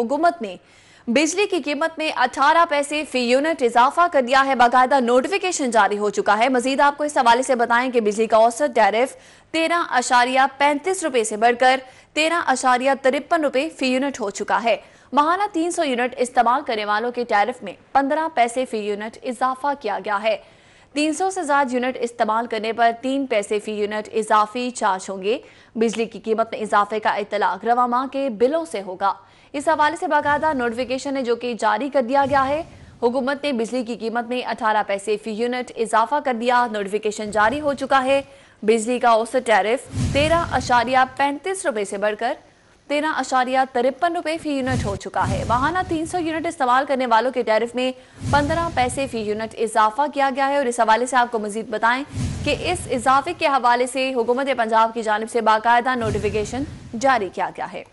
हुकूमत ने बिजली की कीमत में 18 पैसे फ़ी यूनिट इजाफा कर दिया है। बाकायदा नोटिफिकेशन जारी हो चुका है। मजीद आपको इस हवाले से बताएँ कि बिजली का औसत टैरिफ तेरह अशारिया पैंतीस रुपए से बढ़कर तेरह अशारिया तिरपन रुपए फ़ी यूनिट हो चुका है। महाना 300 यूनिट इस्तेमाल करने वालों के टैरिफ में 15 पैसे फ़ी यूनिट इजाफा किया गया है। 300 से ज़्यादा यूनिट इस्तेमाल करने पर तीन पैसे फ़ी यूनिट इजाफी चार्ज होंगे। बिजली की कीमत में इजाफे का इतलाक रवा माह के बिलों से होगा। इस हवाले से बाकायदा नोटिफिकेशन है जो कि जारी कर दिया गया है। हुकूमत ने बिजली की कीमत में 18 पैसे फ़ी यूनिट इजाफा कर दिया। नोटिफिकेशन जारी हो चुका है। बिजली का औसत टैरिफ तेरह अशारिया पैंतीस रुपए से बढ़कर तेरह अशारिया तिरपन रुपए फ़ी यूनिट हो चुका है। वाहना 300 यूनिट इस्तेमाल करने वालों के टैरिफ में 15 पैसे फ़ी यूनिट इजाफा किया गया है और इस हवाले से आपको मजीद बताएँ कि इस इजाफे के हवाले से हुकूमत पंजाब की जानब से बाकायदा नोटिफिकेशन जारी किया गया है।